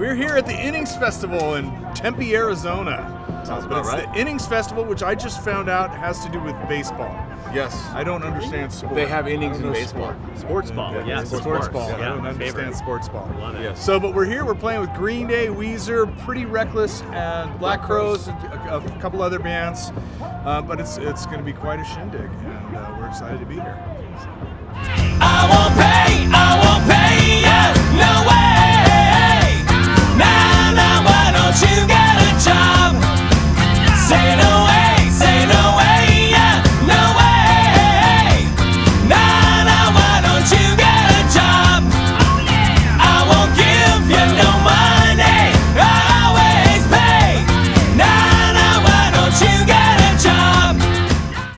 We're here at the Innings Festival in Tempe, Arizona. Sounds But about it's right. the Innings Festival, which I just found out has to do with baseball. Yes. I don't understand sport. They have innings in baseball. sport. Sports ball. Yeah, Yeah, sports, sports ball. Yeah. I don't understand favorite. sports ball. Love it. Yes. So, but we're here. We're playing with Green Day, Weezer, Pretty Reckless, and Black Crowes, and a, a couple other bands. Uh, but it's it's going to be quite a shindig, and uh, we're excited to be here.